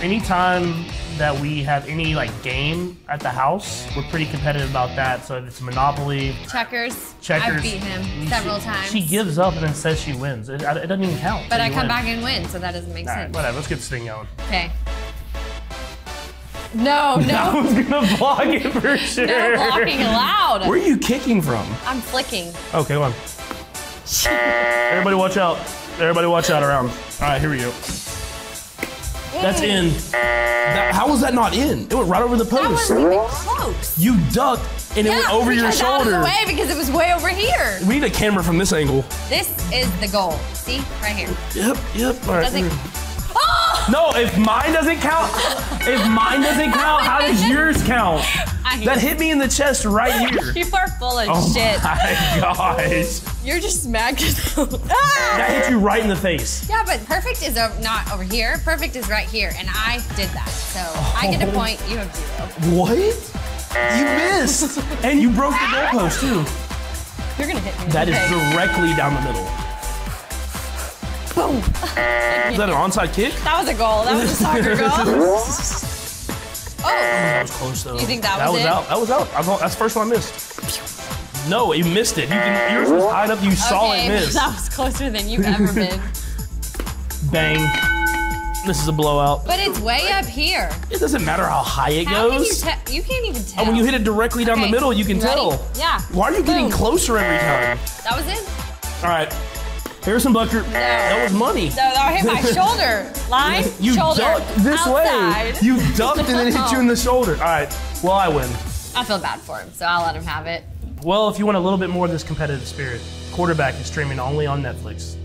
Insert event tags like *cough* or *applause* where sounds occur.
anytime that we have any like game at the house, we're pretty competitive about that. So if it's Monopoly, Checkers. checkers. I've beat him she- several times. She gives up and then says she wins. It, it doesn't even count. but I come win. back and win, so that doesn't make All right, sense. whatever. Let's get this thing going. Okay. No, *laughs* no. I was gonna block it for *laughs* sure. no blocking allowed. Where are you kicking from? I'm flicking. Okay, come on. *laughs* Everybody watch out. Everybody watch out around. All right, here we go. That's mm. in. That, how was that not in? It went right over the That post. wasn't even close. You ducked and it went over your because Out of shoulder. the way because it was way over here. We need a camera from this angle. This is the goal. See, right here. Yep, yep. All right. Here. Mm. Oh! No, if mine doesn't count, if mine doesn't count, how does *laughs* yours count? I, That hit me in the chest right *laughs* here. you are full of Oh shit. my gosh. You're just mad because. *laughs* That hit you right in the face. Yeah, but perfect is o- not over here. Perfect is right here, and I did that. So I get a oh. point. You have zero. What? You missed. *laughs* and you broke the goalpost too. You're gonna hit me. in That the is face. directly down the middle. boom. Is that an onside kick? That was a goal. That was a soccer goal. Oh, That was close though. You think that That was was it? out. That was out. That's the first one I missed. No, you missed it. You can, yours was tied up. You saw it *laughs* miss. that was closer than you've ever been. *laughs* Bang. This is a blowout. But it's way up here. It doesn't matter how high it How can you goes. You can't even tell. And when you hit it directly down Okay, the middle, you can ready? tell. Yeah. Why are you getting closer every time? That was it. All right. Harrison Butker. That was money. No, that hit my *laughs* shoulder. Line, You shoulder. ducked this outside. way. You ducked and then hit you in the *laughs* shoulder. All right. Well, I win. I feel bad for him, so I'll let him have it. Well, if you want a little bit more of this competitive spirit, Quarterback is streaming only on Netflix.